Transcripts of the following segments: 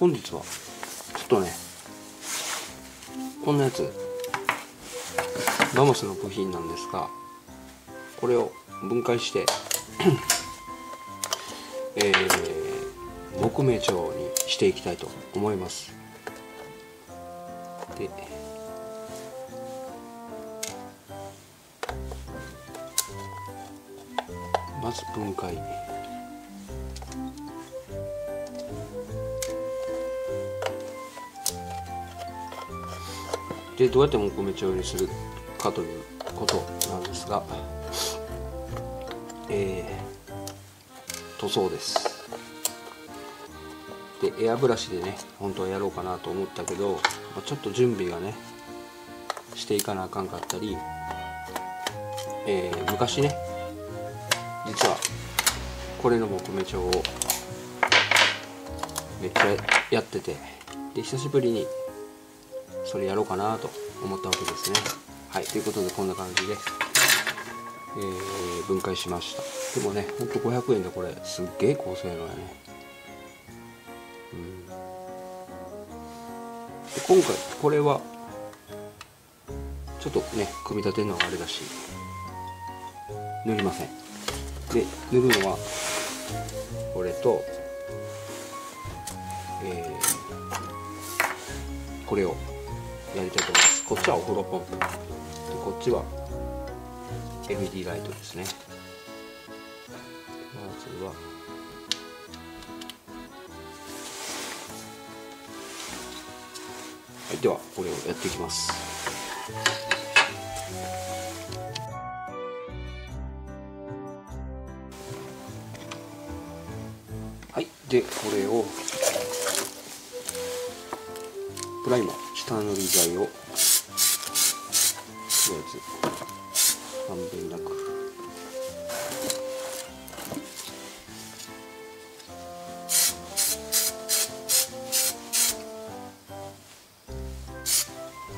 本日はちょっとねこんなやつバモスの部品なんですがこれを分解して えー、木目調にしていきたいと思います。でまず分解。でどうやって木目調にするかということなんですがえー、塗装です。でエアブラシでね本当はやろうかなと思ったけど、まあ、ちょっと準備がねしていかなあかんかったり、えー、昔ね実はこれの木目調をめっちゃやっててで久しぶりにそれやろうかなと思ったわけですね。はいということでこんな感じで、えー、分解しました。でもねほんと500円でこれすっげえ高性能やね。うん。で今回これはちょっとね組み立てるのがあれだし塗りません。で塗るのはこれとえー、これをやりたいと思います。こっちはお風呂ポン。プでこっちは LED ライトですね。まずははいではこれをやっていきます。はいでこれをプライマー。下塗り剤をとりあえずまんべんなく。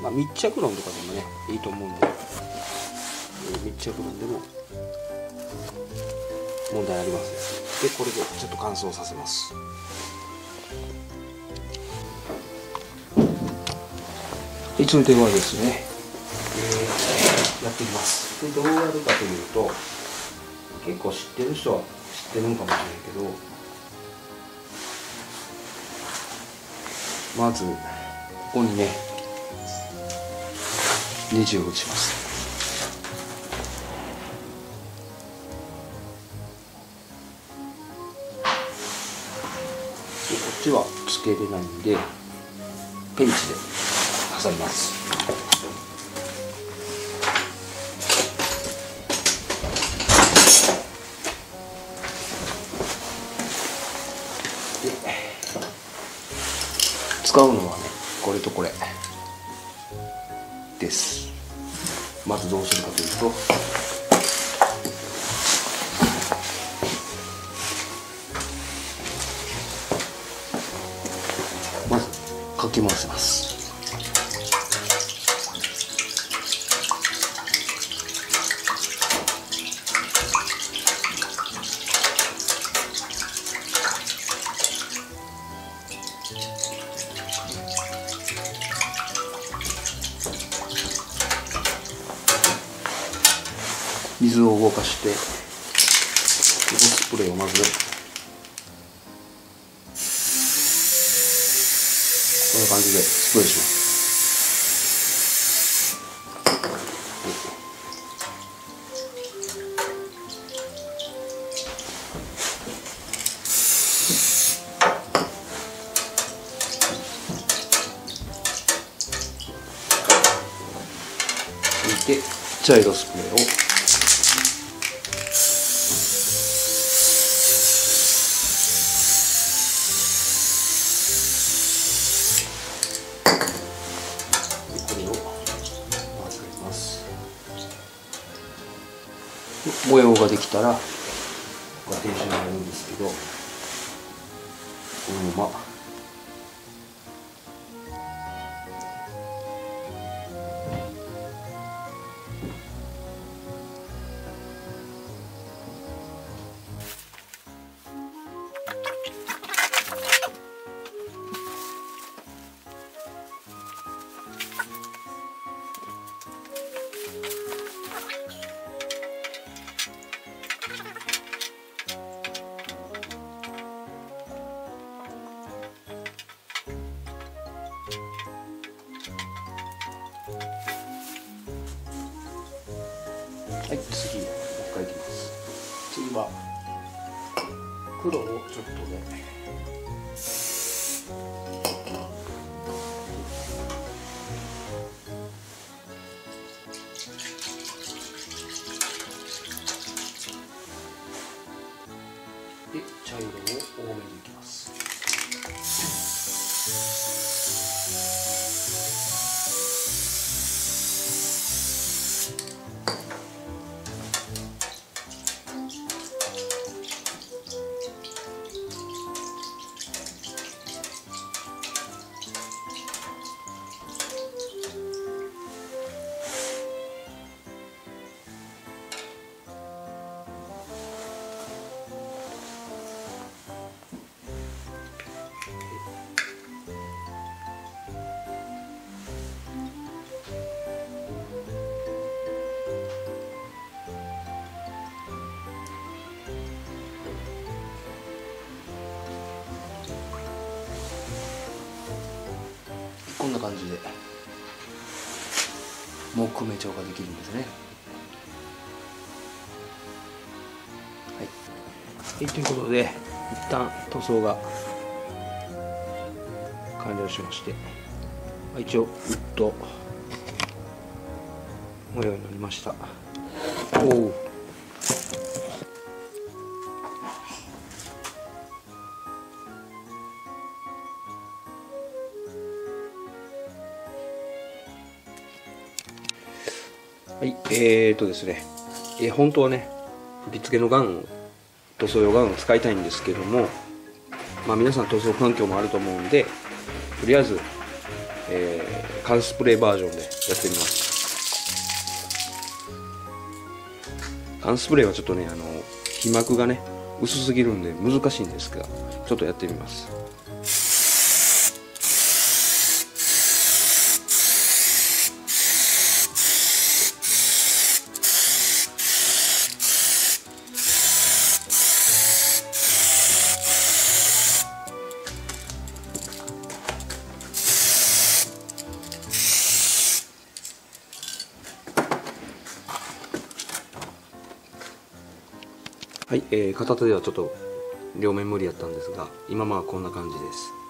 まあ密着論とかでもねいいと思うんで、密着論でも問題ありませんでこれでちょっと乾燥させます。いつの手はですね、えーやっていきます。でどうやるかというと結構知ってる人は知ってるんかもしれないけどまずここにねネジを打ちます。でこっちはつけれないんでペンチで。挟みます。で使うのはねこれとこれです。まずどうするかというとまずかき回します。水を動かしてスプレーをまずこんな感じでスプレーします。で茶色スプレーを。模様ができたらここが編集になるんですけどこのまま。黒をちょっとね。こんな感じで。木目調ができるんですね。はい、はい、ということで一旦塗装が完了しましてまあ一応ウッド模様になりました。おおはい、えーとですね、えー本当はね、振り付けのガンを、塗装用ガンを使いたいんですけども、まあ皆さん塗装環境もあると思うんで、とりあえず、えー缶スプレーバージョンでやってみます。缶スプレーはちょっとね、あの、皮膜がね、薄すぎるんで難しいんですが、ちょっとやってみます。はい、えー片手ではちょっと両面無理やったんですが今まあこんな感じです。